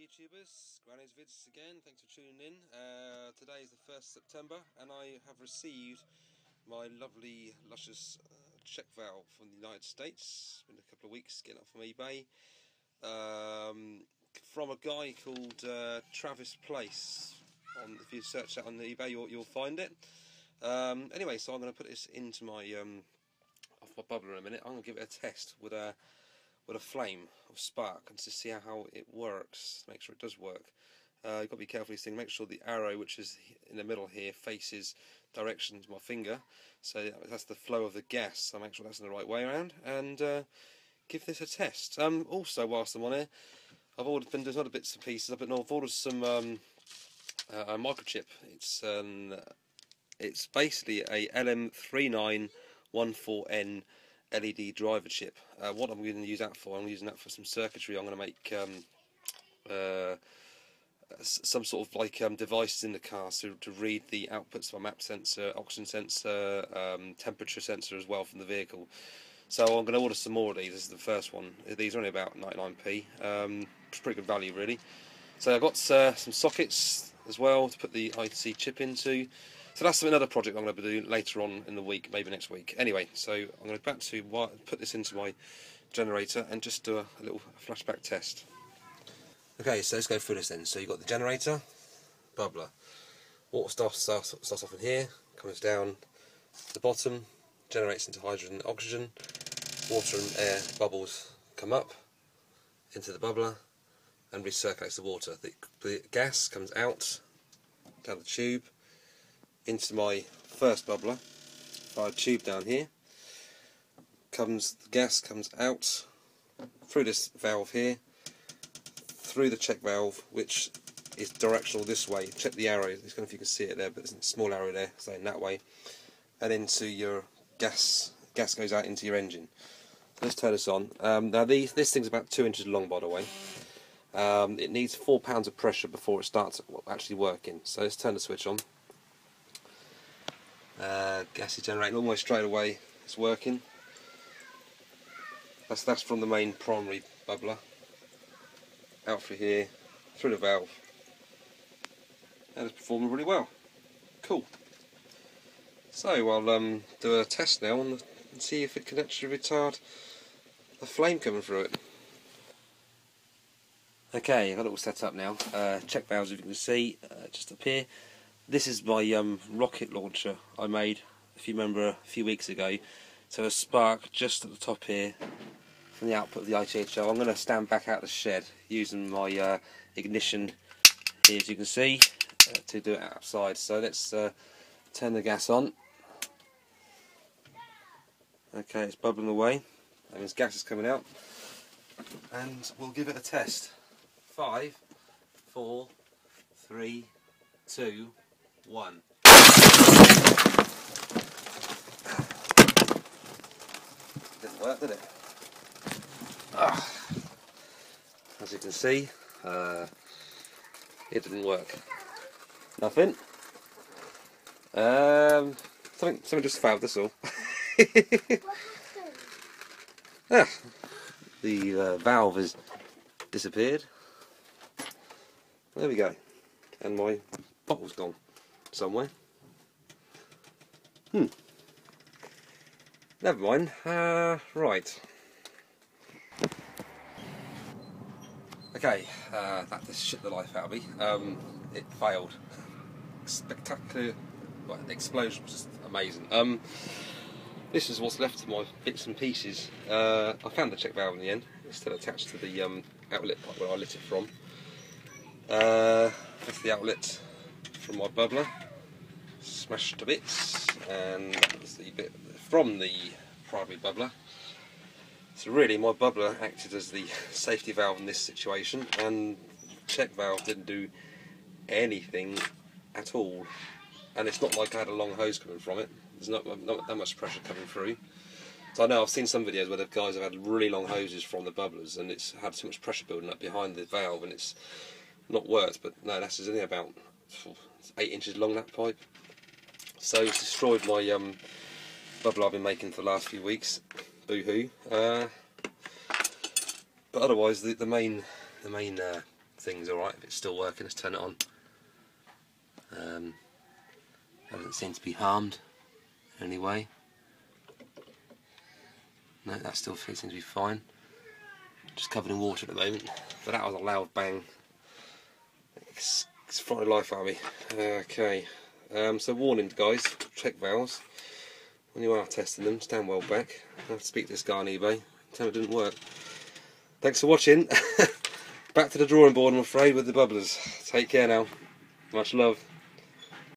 YouTubers, Granny's Vids again, thanks for tuning in. Uh, today is the 1st September and I have received my lovely luscious uh, check valve from the United States. Been a couple of weeks getting it from eBay. Um, from a guy called uh, Travis Place. On, if you search that on eBay you'll, you'll find it. Um, anyway, so I'm going to put this into my, um, off my bubbler in a minute. I'm going to give it a test with a with a flame of spark and to see how it works, make sure it does work. Uh, you've got to be careful with these things, make sure the arrow which is in the middle here faces direction to my finger, so that's the flow of the gas, so make sure that's in the right way around, and uh, give this a test. Um, also, whilst I'm on here, I've ordered, been doing other bits and pieces, but no, I've ordered some um, uh, a microchip. It's um, it's basically a LM3914N LED driver chip. Uh, what I'm going to use that for, I'm using that for some circuitry. I'm going to make um, uh, some sort of like um, devices in the car so to read the outputs of a map sensor, oxygen sensor, um, temperature sensor as well from the vehicle. So I'm going to order some more of these. This is the first one. These are only about 99p. Um, it's pretty good value really. So I've got uh, some sockets as well to put the IC chip into. So that's another project I'm going to be doing later on in the week, maybe next week. Anyway, so I'm going to go back to put this into my generator and just do a, a little flashback test. Okay, so let's go through this then. So you've got the generator, bubbler. Water starts, starts, starts off in here, comes down the bottom, generates into hydrogen and oxygen. Water and air bubbles come up into the bubbler and recirculates the water. The, the gas comes out down the tube into my first bubbler via tube down here. Comes the gas comes out through this valve here, through the check valve, which is directional this way. Check the arrow. I don't know if you can see it there, but there's a small arrow there saying that way, and into your gas. Gas goes out into your engine. Let's turn this on. Um, now these, this thing's about two inches long, by the way. Um, it needs four pounds of pressure before it starts actually working. So let's turn the switch on. Uh, gas is generating almost straight away. It's working. That's that's from the main primary bubbler. Out through here, through the valve. And it's performing really well. Cool. So I'll um, do a test now and see if it can actually retard the flame coming through it. Okay, I've got it all set up now. Uh, check valves, if you can see, uh, just up here. This is my um, rocket launcher I made, if you remember, a few weeks ago. So a spark just at the top here from the output of the ITHL. I'm going to stand back out the shed using my uh, ignition here, as you can see, uh, to do it outside. So let's uh, turn the gas on. Okay, it's bubbling away. and means gas is coming out. And we'll give it a test. Five, four, three, two, one. Didn't work, did it? Ah. As you can see, uh, it didn't work. Nothing. Um, something, something just failed. That's all. ah, the uh, valve has disappeared. There we go. And my bottle's gone somewhere. Hmm. Never mind. Uh, right. Okay, uh, that just shit the life out of me. Um, it failed. Spectacular well, explosion was just amazing. Um, this is what's left of my bits and pieces. Uh, I found the check valve in the end. It's still attached to the um, outlet pipe where I lit it from. Uh, that's the outlet from my bubbler, smashed to bits, and the bit from the primary bubbler. So really my bubbler acted as the safety valve in this situation and check valve didn't do anything at all. And it's not like I had a long hose coming from it. There's not, not that much pressure coming through. So I know I've seen some videos where the guys have had really long hoses from the bubblers and it's had too much pressure building up behind the valve and it's not worked. But no that's only about eight inches long that pipe. So it's destroyed my um, bubble I've been making for the last few weeks. Boo hoo. Uh, but otherwise, the, the main the main uh, thing's alright. If it's still working, let's turn it on. Um, doesn't seem to be harmed anyway. No, that still seems to be fine. Just covered in water at the moment, but that was a loud bang. It's, it's the life me. Okay, um, so warning guys, check valves. When you are testing them, stand well back. I have to speak to this guy on eBay. Tell him it didn't work. Thanks for watching. back to the drawing board, I'm afraid, with the bubblers. Take care now. Much love.